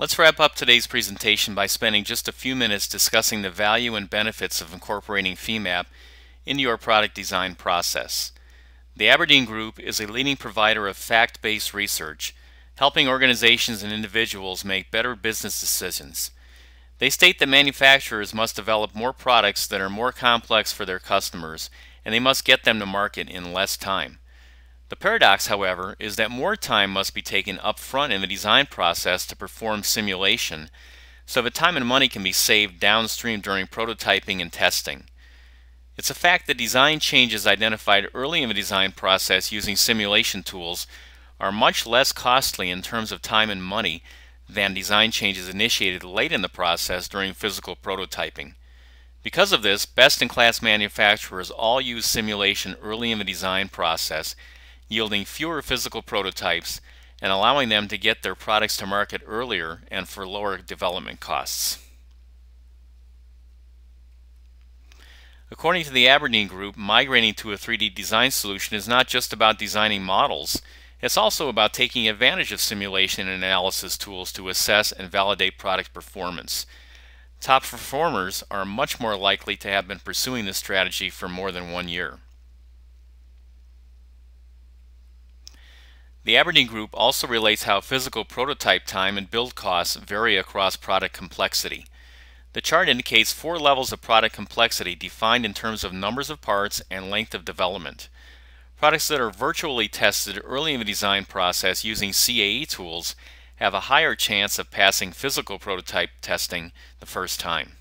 Let's wrap up today's presentation by spending just a few minutes discussing the value and benefits of incorporating FEMAP into your product design process. The Aberdeen Group is a leading provider of fact-based research, helping organizations and individuals make better business decisions. They state that manufacturers must develop more products that are more complex for their customers, and they must get them to market in less time. The paradox, however, is that more time must be taken up front in the design process to perform simulation, so that time and money can be saved downstream during prototyping and testing. It's a fact that design changes identified early in the design process using simulation tools are much less costly in terms of time and money than design changes initiated late in the process during physical prototyping. Because of this, best-in-class manufacturers all use simulation early in the design process yielding fewer physical prototypes and allowing them to get their products to market earlier and for lower development costs. According to the Aberdeen Group, migrating to a 3D design solution is not just about designing models, it's also about taking advantage of simulation and analysis tools to assess and validate product performance. Top performers are much more likely to have been pursuing this strategy for more than one year. The Aberdeen Group also relates how physical prototype time and build costs vary across product complexity. The chart indicates four levels of product complexity defined in terms of numbers of parts and length of development. Products that are virtually tested early in the design process using CAE tools have a higher chance of passing physical prototype testing the first time.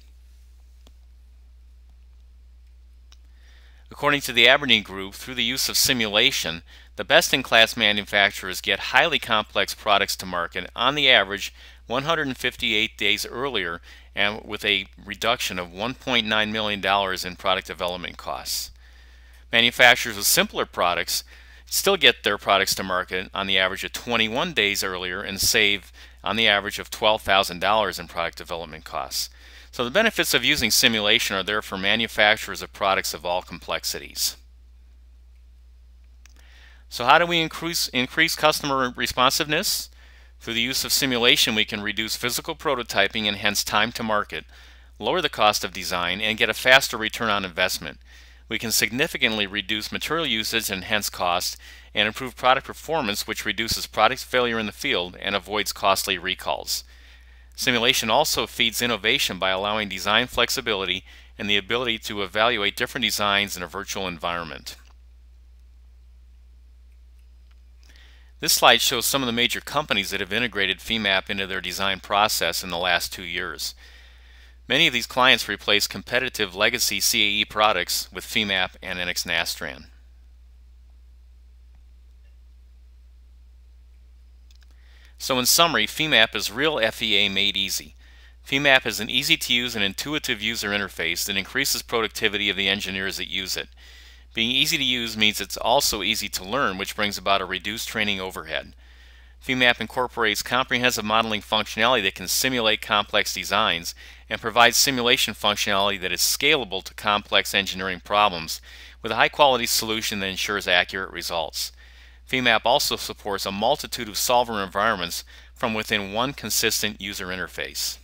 According to the Aberdeen Group, through the use of simulation, the best-in-class manufacturers get highly complex products to market on the average 158 days earlier and with a reduction of $1.9 million in product development costs. Manufacturers with simpler products still get their products to market on the average of 21 days earlier and save on the average of $12,000 in product development costs. So the benefits of using simulation are there for manufacturers of products of all complexities. So how do we increase, increase customer responsiveness? Through the use of simulation, we can reduce physical prototyping and hence time to market, lower the cost of design, and get a faster return on investment. We can significantly reduce material usage and hence cost, and improve product performance, which reduces product failure in the field and avoids costly recalls. Simulation also feeds innovation by allowing design flexibility and the ability to evaluate different designs in a virtual environment. This slide shows some of the major companies that have integrated FEMAP into their design process in the last two years. Many of these clients replace competitive legacy CAE products with FEMAP and NX Nastran. So in summary, FEMAP is real FEA made easy. FEMAP is an easy to use and intuitive user interface that increases productivity of the engineers that use it. Being easy to use means it's also easy to learn, which brings about a reduced training overhead. FEMAP incorporates comprehensive modeling functionality that can simulate complex designs and provides simulation functionality that is scalable to complex engineering problems with a high quality solution that ensures accurate results. FEMAP also supports a multitude of solver environments from within one consistent user interface.